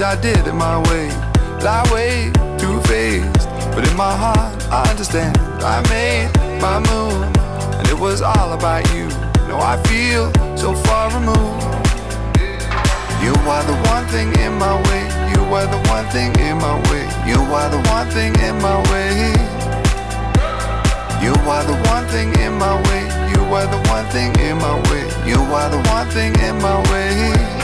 I did it my way. Lie way too faced, but in my heart I understand. I made my move, and it was all about you. No, I feel so far removed. You are the one thing in my way. You are the one thing in my way. You are the one thing in my way. You are the one thing in my way. You are the one thing in my way. You are the one thing in my way.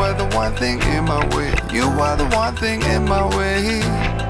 You are the one thing in my way. You are the one thing in my way.